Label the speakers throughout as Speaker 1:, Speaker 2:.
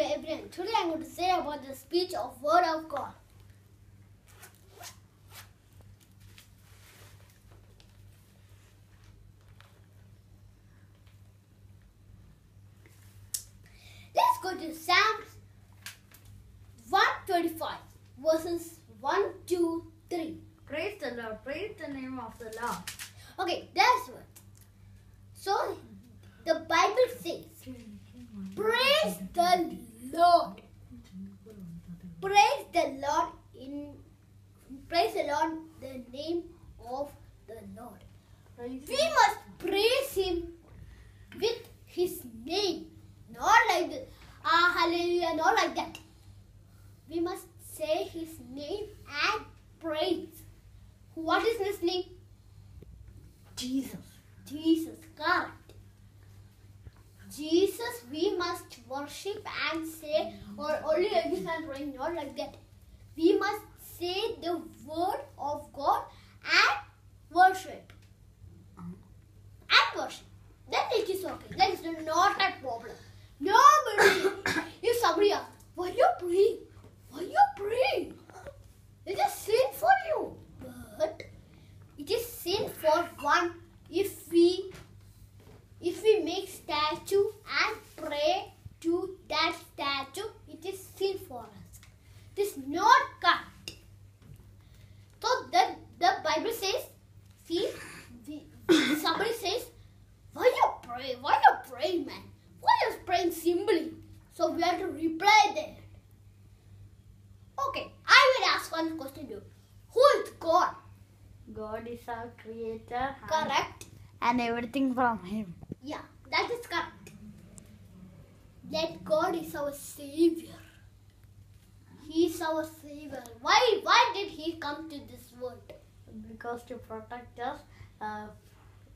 Speaker 1: everyone. Today I'm going to say about the speech of Word of God. Let's go to Psalms 125 verses 1, 2, 3.
Speaker 2: Praise the Lord. Praise the name of the Lord.
Speaker 1: Okay, that's what. So the Bible says, Praise the Lord. Praise the Lord in praise the Lord the name of the Lord. We must praise him with his name. Not like the ah hallelujah, not like that. We must say his name and praise. What is his name?
Speaker 2: Jesus.
Speaker 1: Jesus, correct. Jesus, we must worship and say, or only this and praying, not like that. We must say the word of God and worship. And worship. Then it is okay. That is not a problem. Nobody, if somebody asks, why you praying? Why you praying? It is sin for you. But it is sin for one if we if we make statue and pray to that statue it is sin for us it is not correct so the the bible says see the, somebody says why you pray why you pray man why you praying simply so we have to reply there okay i will ask one question to you who is god
Speaker 2: God is our creator.
Speaker 1: correct
Speaker 2: And everything from Him.
Speaker 1: Yeah, that is correct. That God is our Savior. He is our Savior. Why? Why did He come to this world?
Speaker 2: Because to protect us, uh,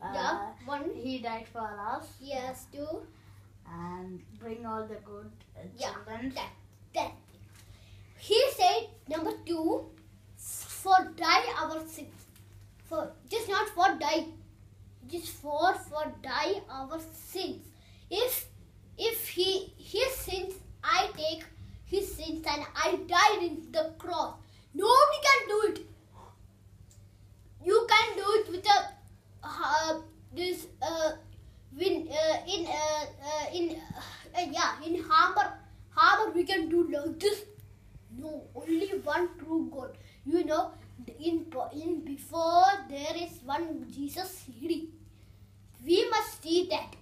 Speaker 2: uh,
Speaker 1: yeah, one.
Speaker 2: He died for us
Speaker 1: Yes, two.
Speaker 2: and bring all the good uh,
Speaker 1: Yeah,
Speaker 2: children.
Speaker 1: that that. He said number two, for die our sins. For just not for die, just for for die our sins. If if he his sins I take his sins and I died in the cross. Nobody can do it. You can do it with a uh, this uh, win uh, in uh, uh, in uh, yeah in harbor harbor we can do like this. No, only one true God. You know, in in before there is one Jesus city. We must see that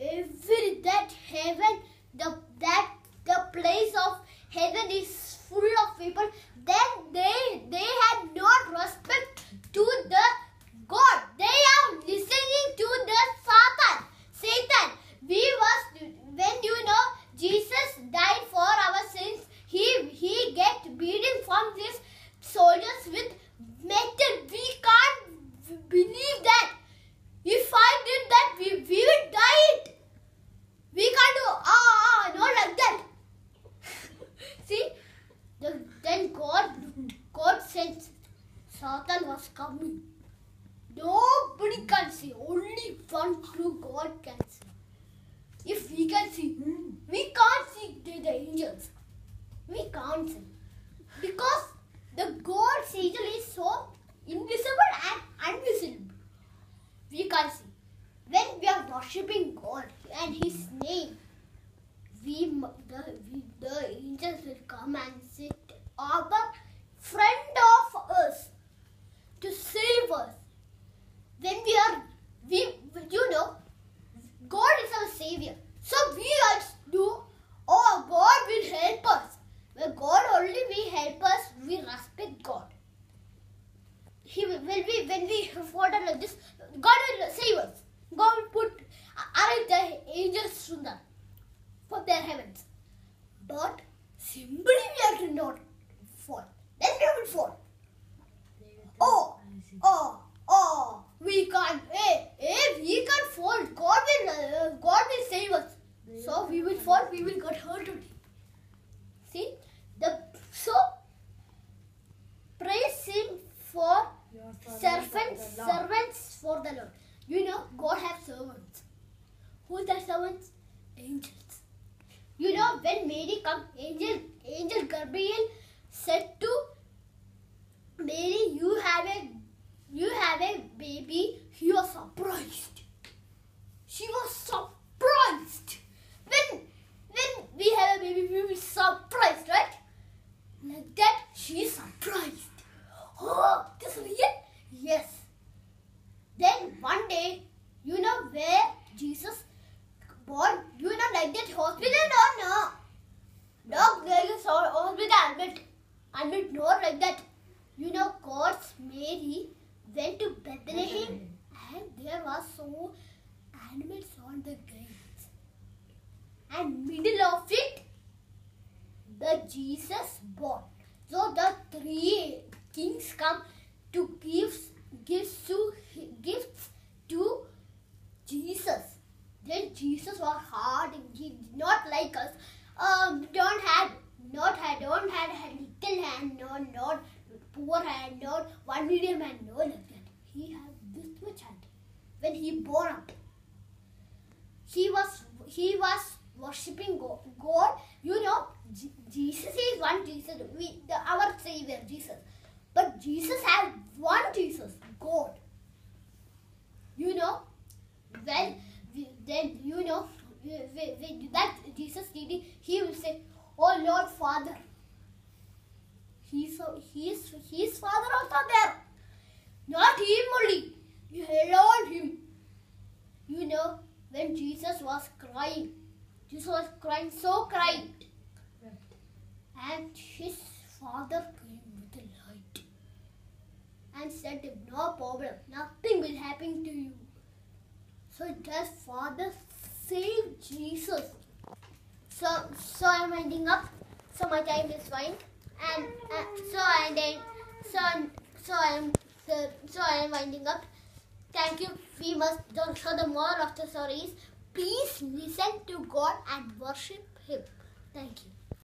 Speaker 1: every that heaven the that the place of heaven is full of people. Then they they had not respect to the God. They are listening to the Satan. Satan. We was when you know Jesus died for our sins. He he get beaten from his soldiers with metal. We can't believe that. If I did that, we, we will die it. We can't do ah ah not like that. See, the, then God God sent Satan was coming. Nobody can see. Only one true God can see. If we can see, we can't see the, the angels. We can't see because the God's angel is so invisible and invisible. We can't see. When we are worshipping God and His name, we m- the we, the angels will come and sit over front of us to save us. When we are we you know God is our savior. So we also do oh God will help us. When God only will help us, we respect God. He will when when we fall down like this, God will save us. God will put arrange the angels to them for their heavens. But simply we have to not fall. Then we will fall. Oh, oh, oh, we can't. Hey, hey, we can't fall. God will, uh, God will save us. So we will fall. We will get hurt. See the so praise Him for servants, servants for the Lord. You know, God has servants. Who is the servants? Angels. You know, when Mary come, angel angel Gabriel said to Mary, "You have a you have a baby." He was surprised. She was surprised. When when we have a baby, we will surprised, right? Like that, she is surprised. Oh, this real? Yes. Then one day, you know where Jesus born? You know like that hospital or no? No, there is a but but not like that. You know, God's Mary went to Bethlehem, and there was so animals on the gates, and middle of it, the Jesus born. So the three kings come to give gifts to gifts to Jesus. Then Jesus was hard. and He did not like us. Um, don't have not had don't had a little hand, no, not poor hand, not one medium hand, no like that. He had this much hand. When he born up, he was he was worshipping God. You know, Jesus is one Jesus. We the, our Savior Jesus, but Jesus had one Jesus, God. You know, when we- then you know we- we- we- that Jesus did it, he will say, "Oh Lord Father." He's so he's his father also there, not him only. You alone him. You know when Jesus was crying, Jesus was crying so crying, and his father came with a light and said, "No problem, nothing will happen to you." So does Father save Jesus? So so I'm winding up. So my time is fine, and uh, so and then so so I'm so, so I am winding up. Thank you. We must don't show the moral of the stories. Please listen to God and worship Him. Thank you.